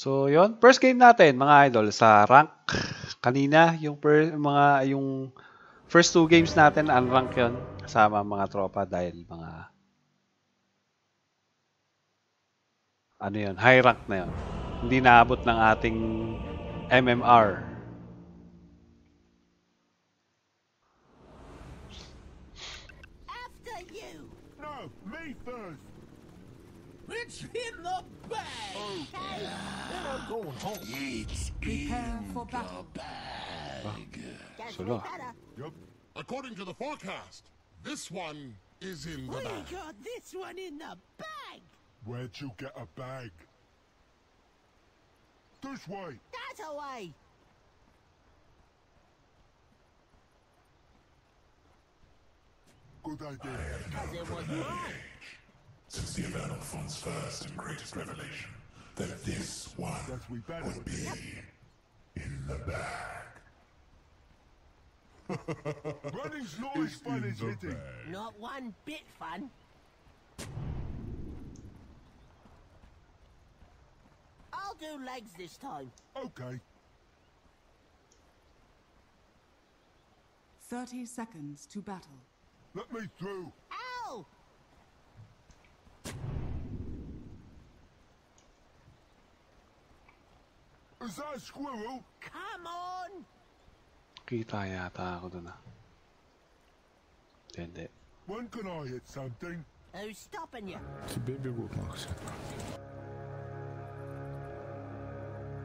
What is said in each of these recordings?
So, yon First game natin, mga idol, sa rank. Kanina, yung per, mga, yung first two games natin, unrank yon Kasama mga tropa dahil mga, ano yon high rank na yon Hindi naabot ng ating MMR. After you. No, me first. In the going home. It's Prepare for battle. Guess So we look. Yep. According to the forecast, this one is in the We bag. got this one in the bag. Where'd you get a bag? This way. That away. Good idea. Cause it was mine. Since the Infernal Font's first and greatest revelation, that this one Guess would be in the bag. Running's not as fun as hitting. Not one bit fun. I'll do legs this time. Okay. 30 seconds to battle. Let me through. Ow! Is that a squirrel? Come on! Kita yata ako dun ah. Hindi. When can I hit something? Who's stopping you? Тебе бегут, Макс.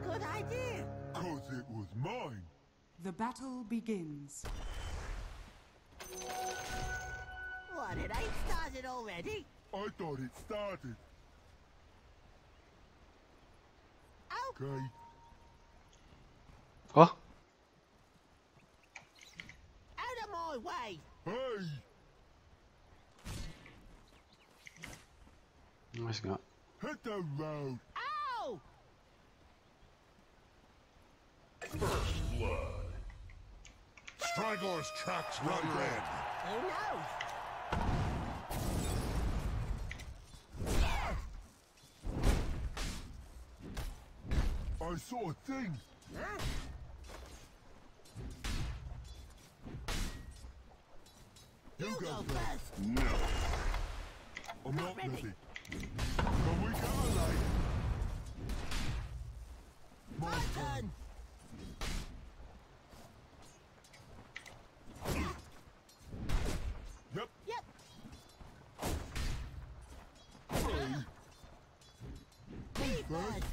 Good idea. Cause it was mine. The battle begins. What, it ain't started already? I thought it started. Oh, Okay. Oh! out of my way! Hey! Nice nga. Hit the road. Ow! Stragor's tracks run red. Who knows? I saw a thing. Huh? You, You go, go first. first. No. I'm not ready. ready. Can we go late? My turn. Yep. Yep. Me first.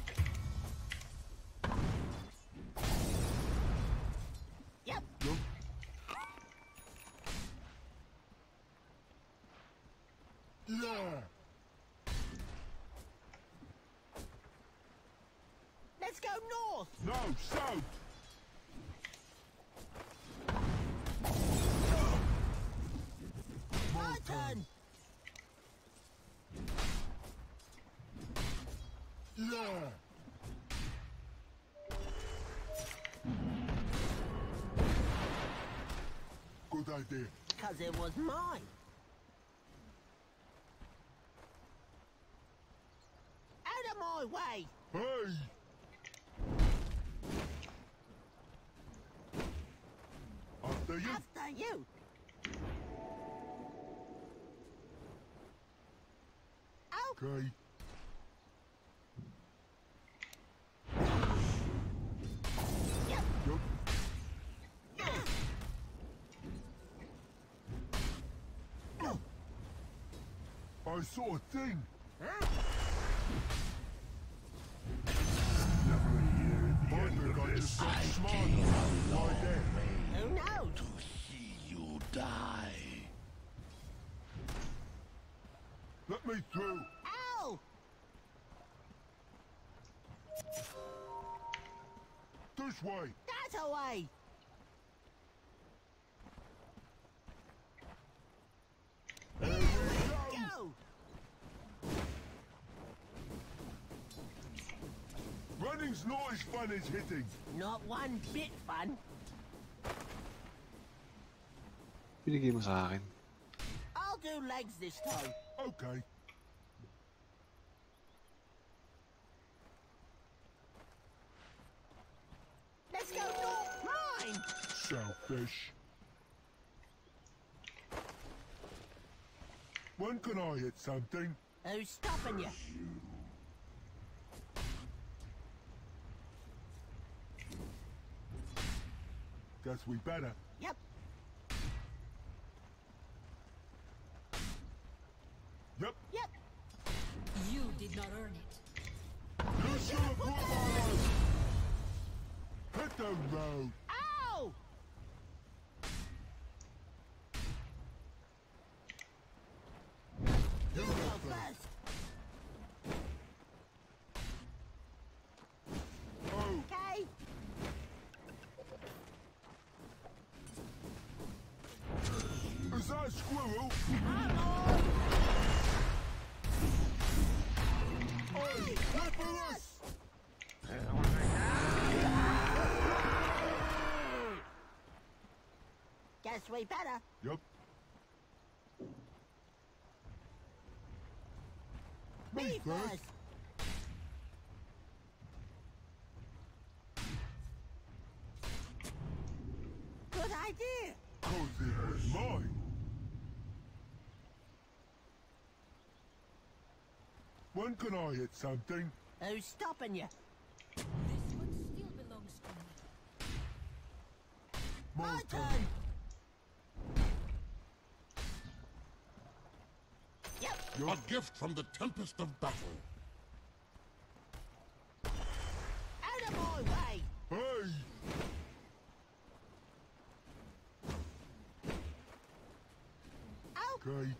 Yep. Yep. Yeah. Let's go north. No, south. My turn. Yeah. Good idea. Cause it was mine. Out of my way. Hey! After you. After you. Okay. I saw a thing. Huh? Me through. Ow! This way. That away. Here go. Go. Running's not as fun as hitting. Not one bit fun. Binigay mo sa akin. I'll do legs this time. Okay. Selfish. When can I hit something? Who's stopping you? Guess we better. Yep. Guess we better. Yep. Me first. Good idea. Cause it was mine. When can I hit something? Who's stopping you? This one still belongs to me. My My turn. turn. Yep. Yep. A gift from the tempest of battle. Out of my way. Hey! Out. Okay.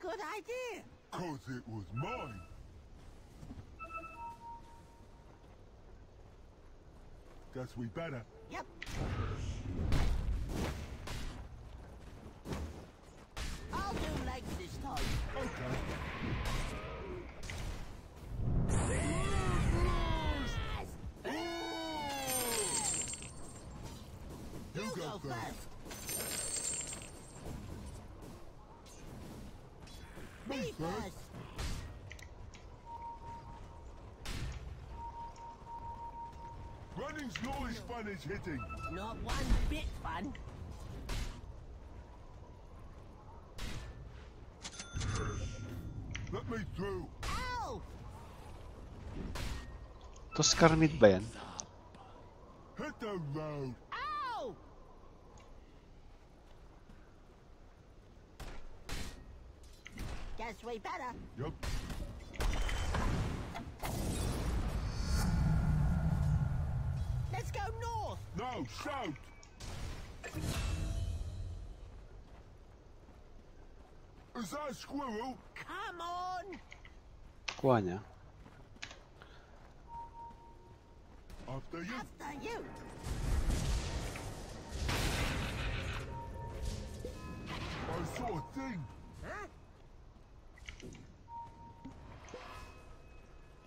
Good idea. Cause it was mine. Guess we better. Yep. I'll do legs this time. Okay. You, You go, go first. Me Me first. First. Running's not as fun as hitting. Not one bit fun. Let me through. Ow! Tos Karmit ba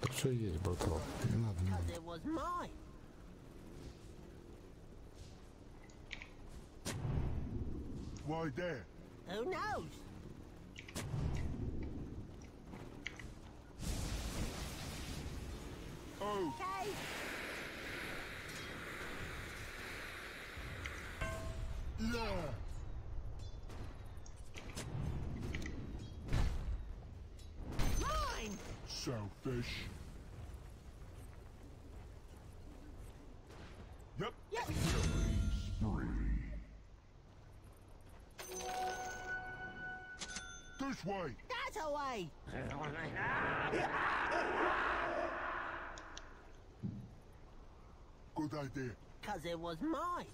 Tak co jest, bo to nie ładnie. Because it was mine. Why there? Who knows? Oh, Okay. yeah. Mine. Selfish. Yep. Yep. This way. That away. Good idea. Because it was mine.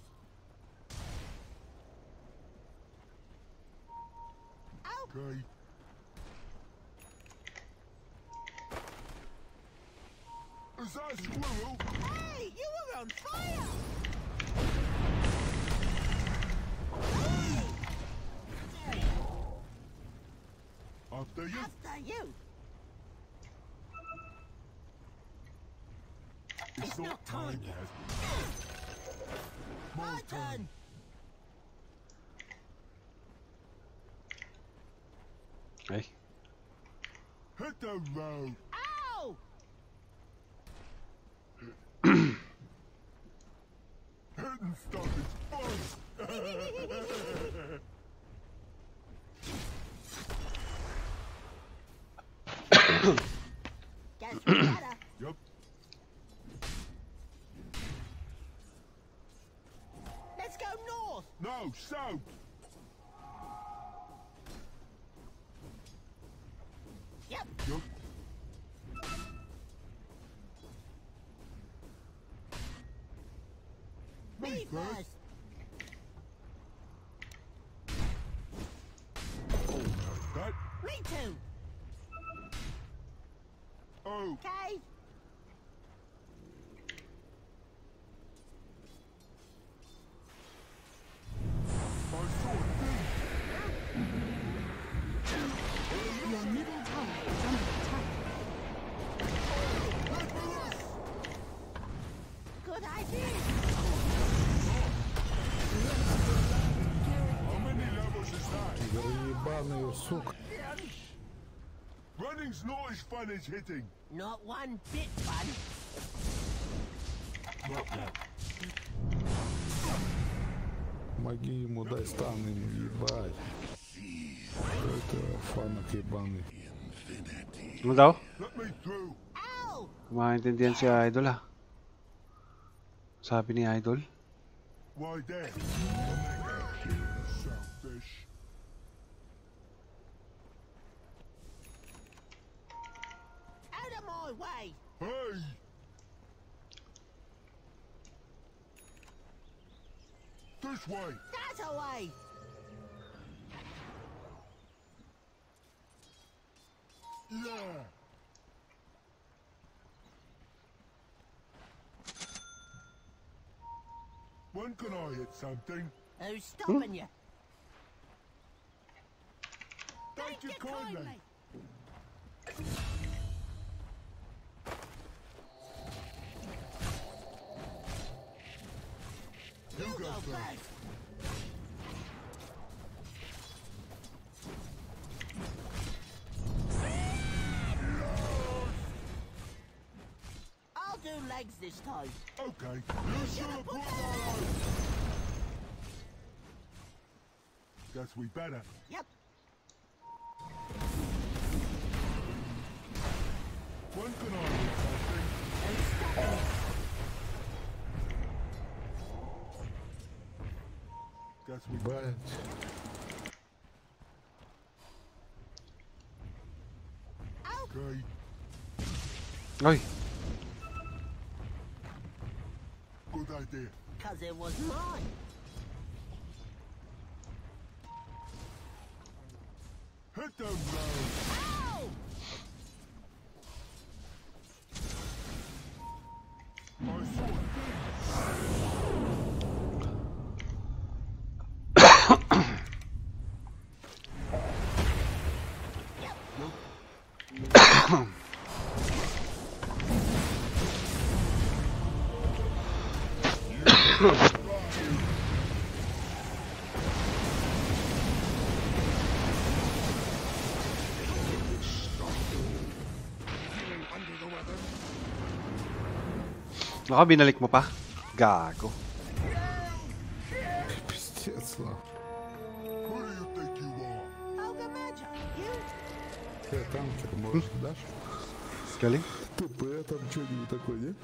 Oh, Okay. Is that a squirrel? hey, you were on fire. Hey, After you. after you. It's not time yet. My turn. Hey. Hit the road. Ow! Hit and stop fun. Yep. Yup. Me first. That. Me too. Oh, Okay. Running's not as fun as hitting. Not one bit fun. Помоги ему, дай стан ему, ебать. Это фанок ебаный. Ano daw? Let me through. Ow! Maintindihan si Idol ah. Sabi ni Idol. Why there? This way. That away. Yeah. When can I hit something? Who's stopping you? Thank you kindly. You go go first. first. I'll do legs this time. Okay. You should have put that on. Guess we better. Yep. When can I something? That's me. Right. Okay. Oi. Good idea. Cause it was mine. Ah, binalik мопа, гаку. Gago. Пиздец, Какая там что-то можешь дашь? Скали? Тупые там что-нибудь такое, не.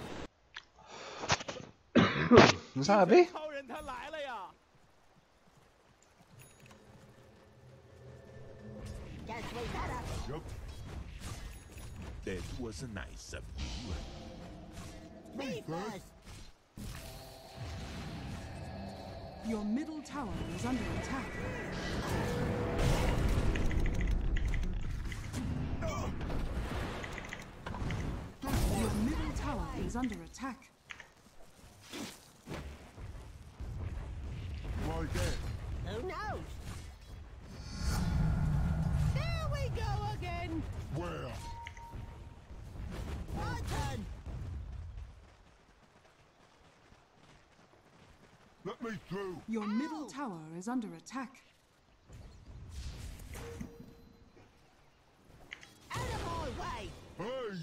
Ano sabi? 超人他来了呀！ Guess we better. Yup. That was nice of you. Me first. Your middle tower is under attack. Your middle tower is under attack. Me through. Your middle tower is under attack. Out of my way. Hey!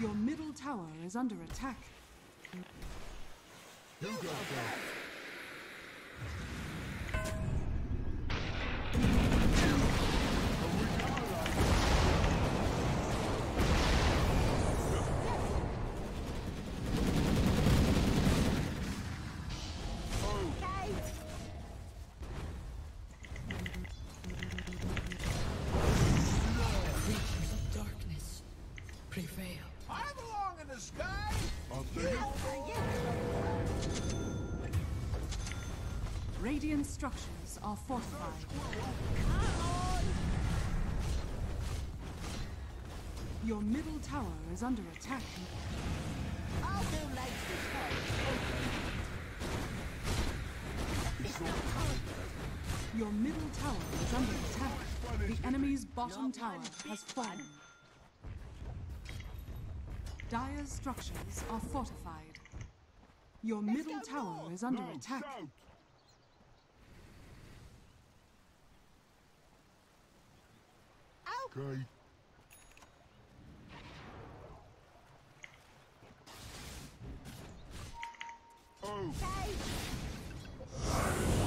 Your middle tower is under attack. You go first. Prevail. I belong in the sky. I'll take it. Radiant structures are fortified. Your middle tower is under attack. I'll do legs this time. Your middle tower is under attack. The enemy's bottom tower has fallen. Dire's structures are fortified. Your middle tower is under Now attack. shout. Okay. Oh, Okay.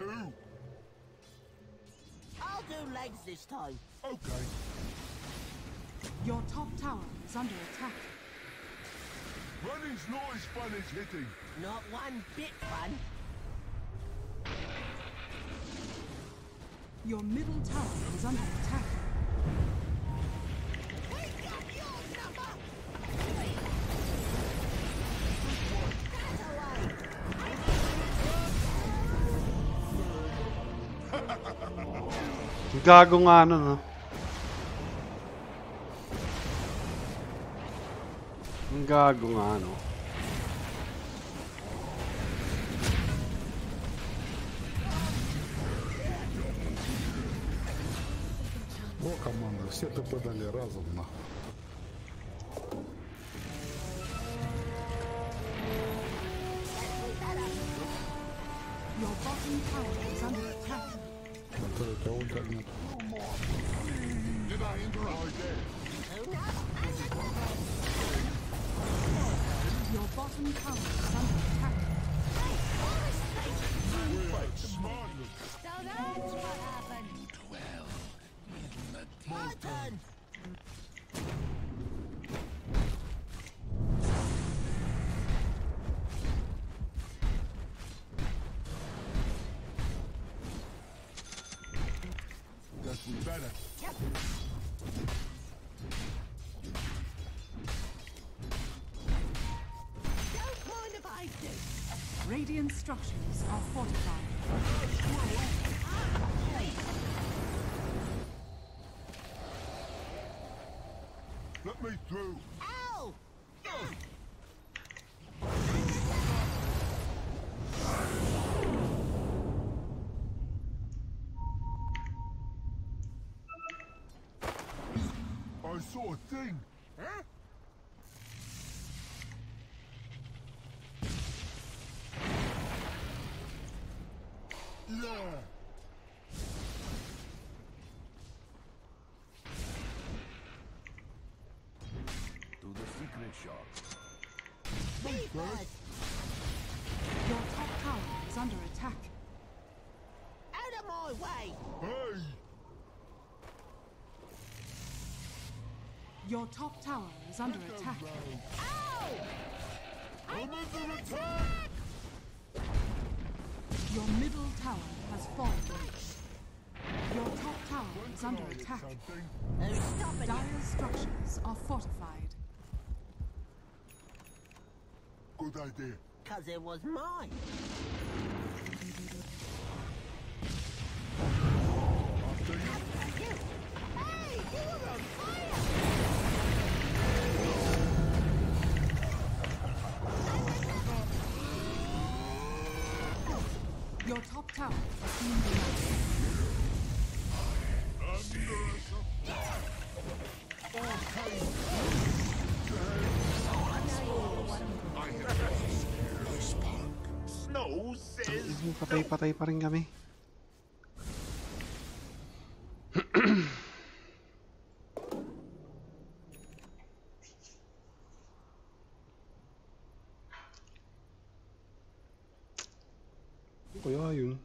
Me too. I'll do legs this time. Okay. Your top tower is under attack. Running's not as fun as hitting. Not one bit fun. Your middle tower is under attack. Gago nga nun, no? Ang gago nga, no? Radiant structures are fortified. Let me through. Ow! I saw a thing. Huh? Yeah. To the secret shop. Me first. Your top tower is under attack. Out of my way. Hey. Your top tower is under Hit attack. road. Ow! I'm under attack. Your middle tower has fallen. Your top tower is under Can I hit attack. something? Who's stopping you? Dire's structures are fortified. Good idea. Cause it was mine. After you. After you. Hey, you were on fire! Your top tower has been patay-patay pa rin kami. Kaya yun.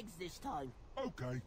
Legs this time. Okay.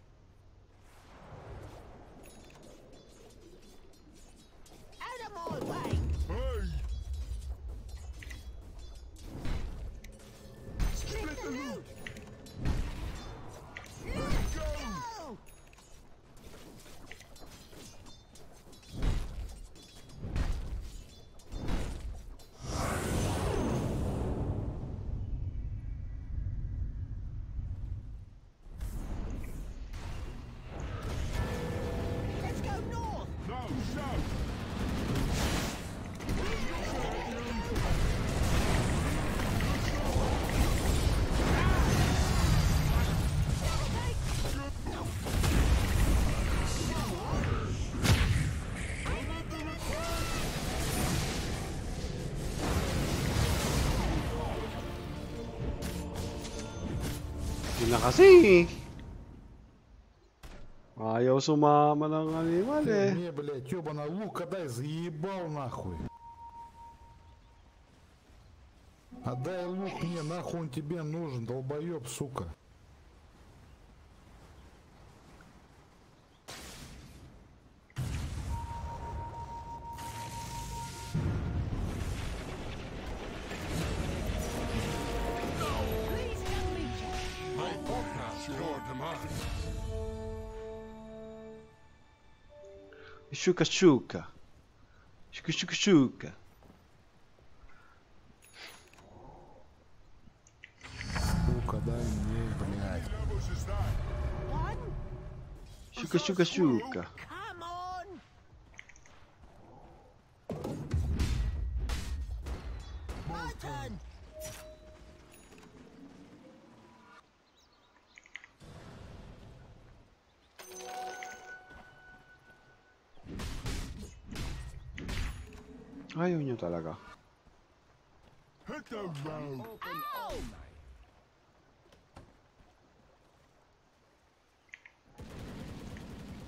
Na kasi. Ayaw sumama ng animal eh. Не, блядь, ёбана лука дай, заебал нахуй. Отдай лук мне, нахуй он тебе нужен, долбоеб, сука. Щука-щука. Щука-щука-щука. Щука, дай мне, блядь. Щука-щука-щука. Nyo talaga. Hit the road. Ow!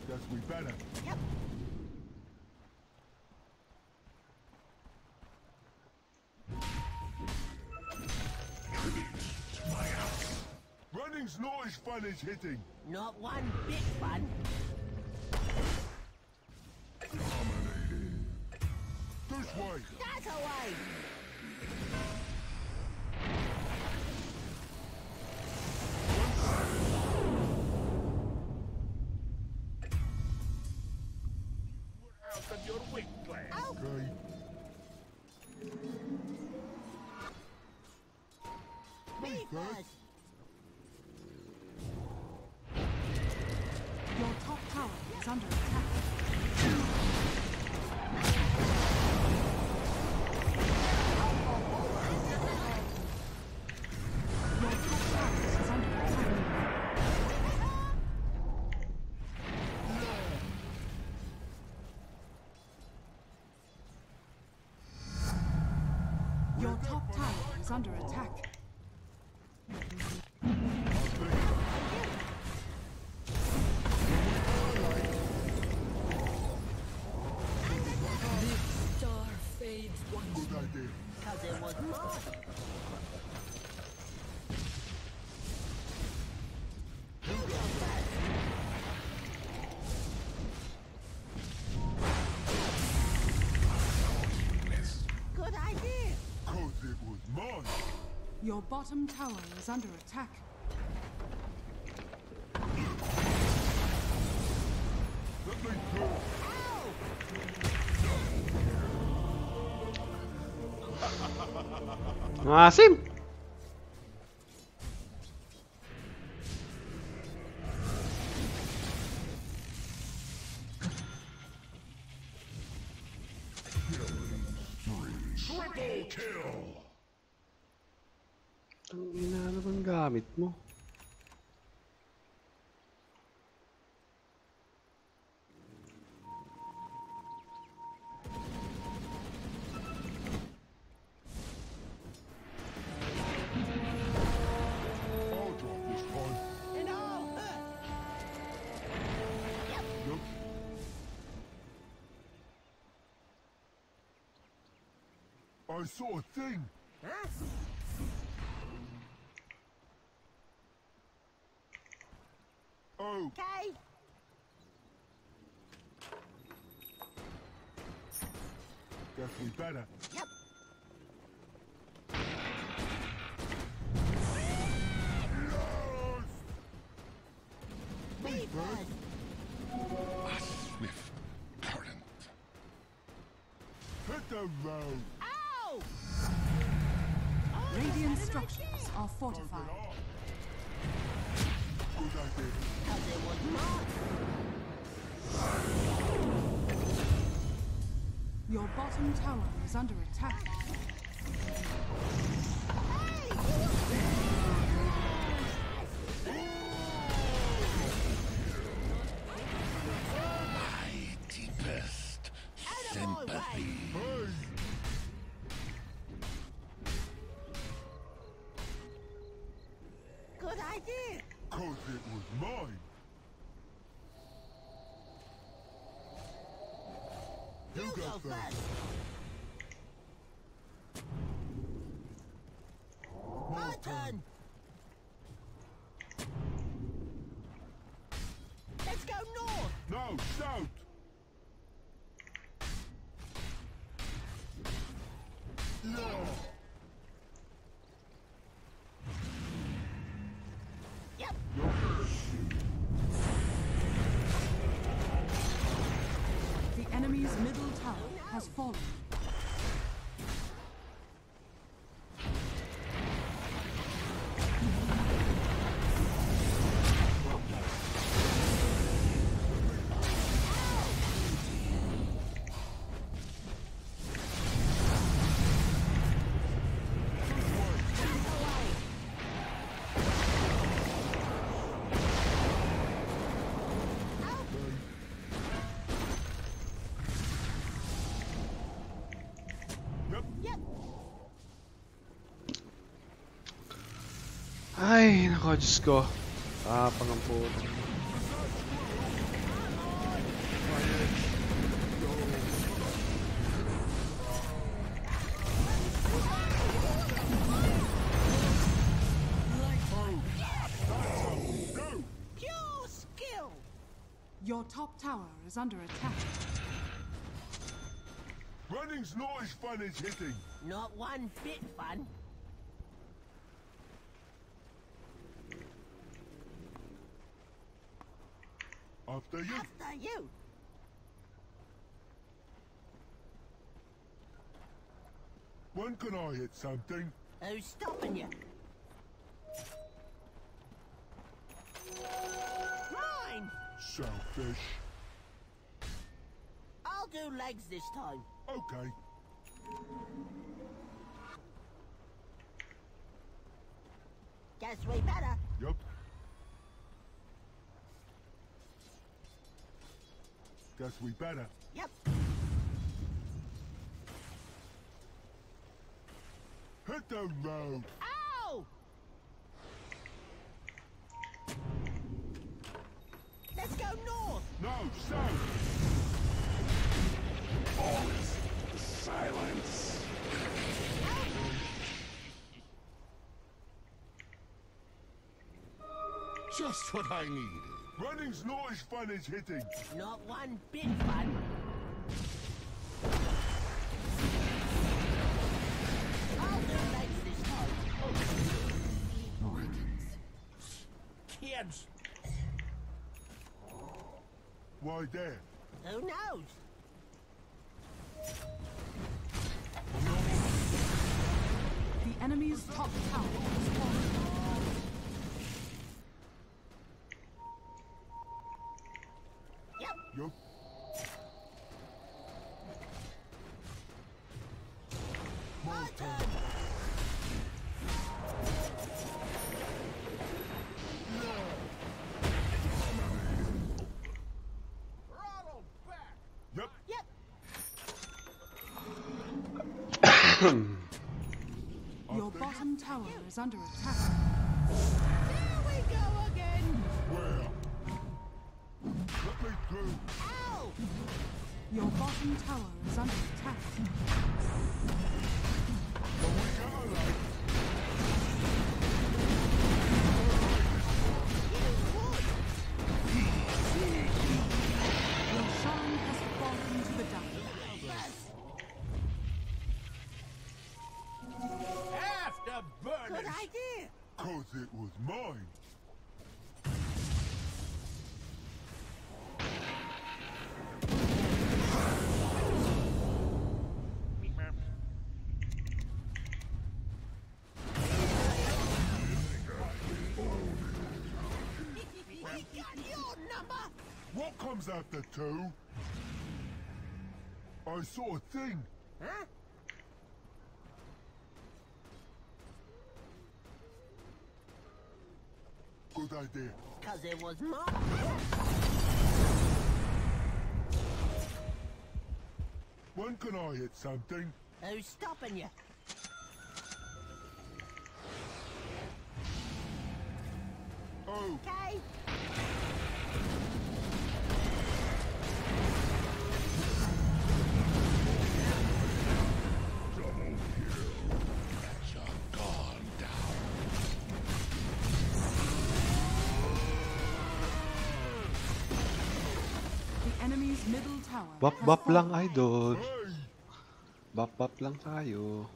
Guess we better. Yep. Running's not as fun as hitting. Not one bit fun. Way. Out. Okay. Me first. Your top tower is under attack. Is under attack. Your bottom tower is under attack. Let me through. Ow! Masim! Triple kill. Ang ina ano bang gamit mo? I'll drop this time. And all hurt. Yup. I saw a thing. Huh? Oh. Okay. guess we better. Yep. Me first. A swift current. Hit the road. Ow! Radiant structures are fortified. Your bottom tower is under attack. My deepest sympathy. Good idea. Cause it was mine. You You go go first. first. Fallen. Ay, nako, Diyos ko. Ah, pangampo. Go. Pure skill. Your top tower is under attack. Running's not as fun as hitting. Not one bit fun. After you. After you. When can I hit something? Who's stopping you? Mine. Selfish. I'll do legs this time. Okay. Guess we better. Yup. Guess we better. Yep. Hit the road. Ow! Let's go north. No, south. Silence. Just what I needed. Running's not as fun as hitting. Not one bit fun. I'll do this time. Kids, Why there? who knows? Yep. Yep. Your bottom tower is under attack. There we go again. Where? Let me through. Ow! Your bottom tower is under attack. But we got like Your shrine has fallen to the dark. After Good idea. cause it was mine. Comes after two? I saw a thing. Huh? Good idea. Cause it was mine. When can I hit something? Who's stopping you? Oh, Okay. Bap bap lang idol. Bap bap lang tayo.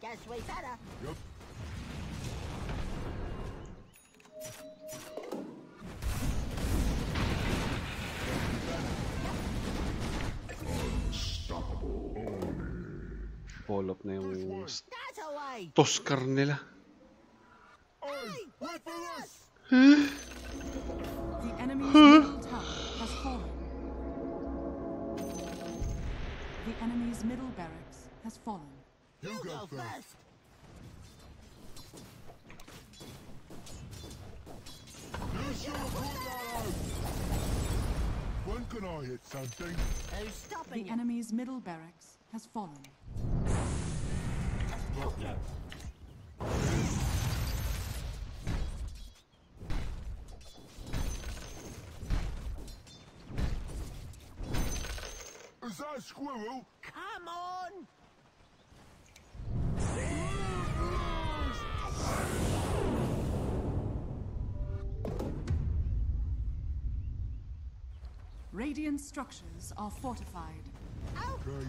Guess we better. Yep. Pull up na yung. Toscar nila. Hey! You, You go, go first. first. You should have put that out. When can I hit something? Who's stopping The enemy's middle barracks has fallen. Is that a squirrel? Radiant structures are fortified. Okay.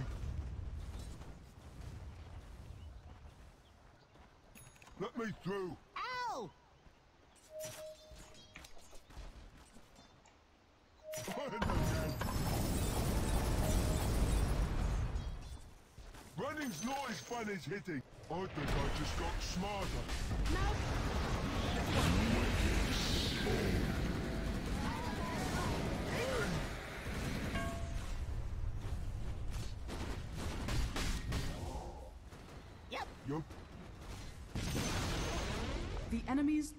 Let me through. Ow! Running's not as fun as hitting. I think I just got smarter. No. Yep.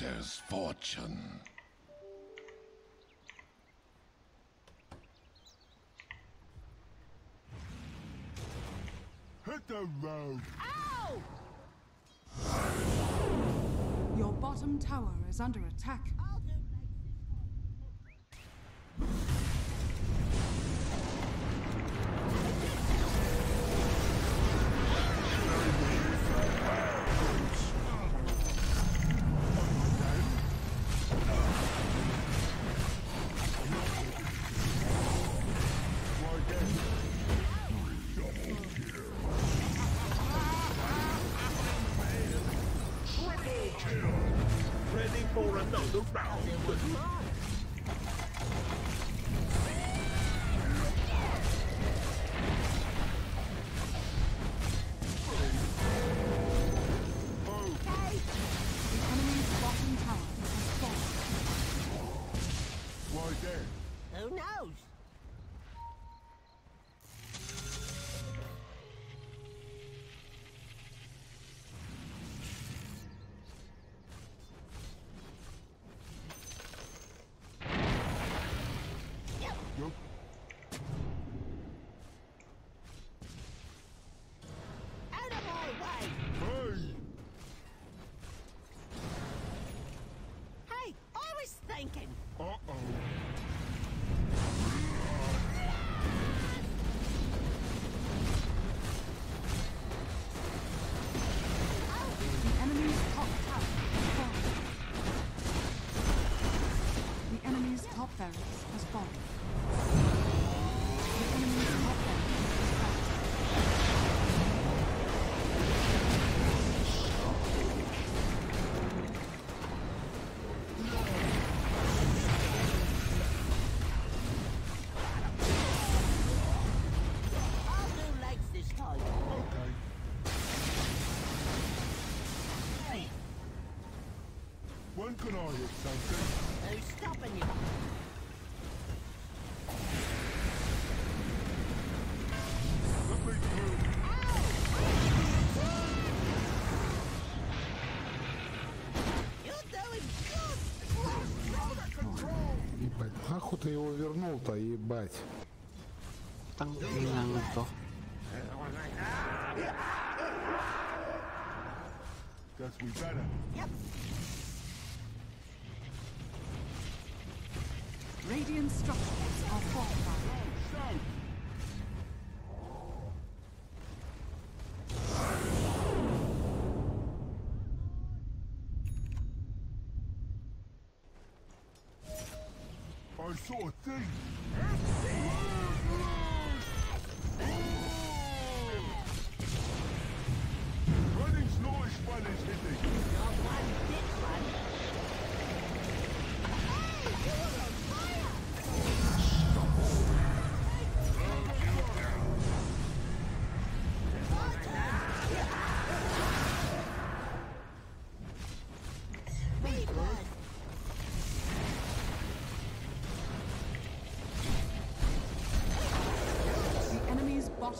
There's fortune. Hit the road. Ow! Your bottom tower is under attack. Нахуй ты его вернул-то, ебать. Там, наверное, сдох. Guess we better. Yep. Radiant structures are fortified. I saw a thing!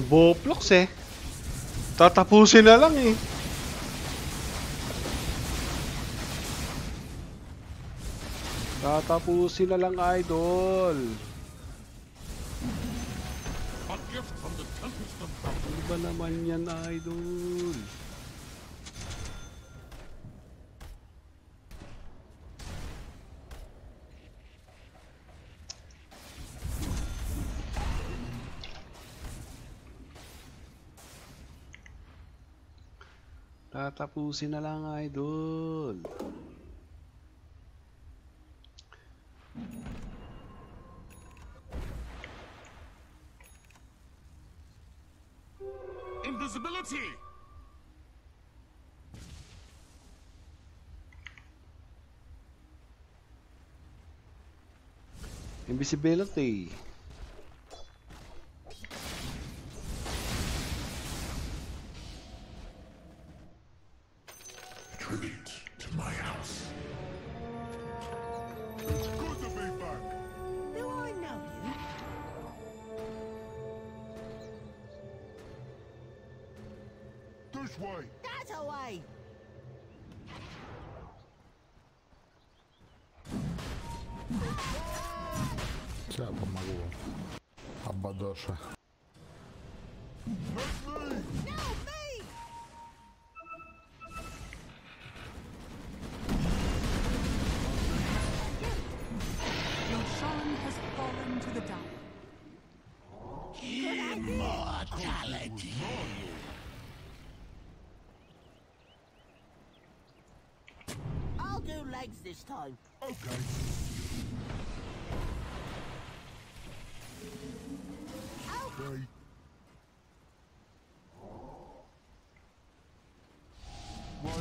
Ang Boplox eh. Tatapusin na lang eh. Tatapusin na lang, idol. Ano ba naman yan, idol? Tatapusin na lang, idol. Invisibility! Invisibility.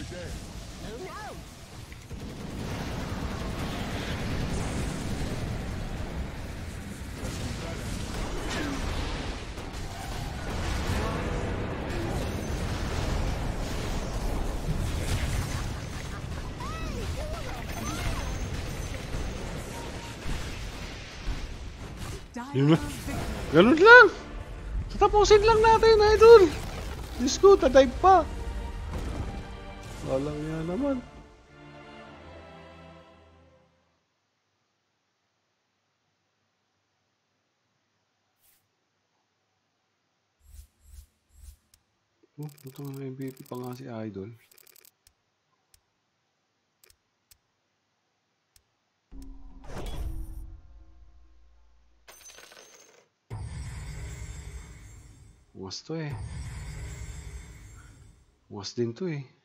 There. Who knows? Dire victory. Ganun lang. Tatapusin lang natin, idol. Diyos ko, tadive pa. Walang yan naman. Oh, ito ang MVP pa nga si Idol. Uwas to eh. Uwas din to eh.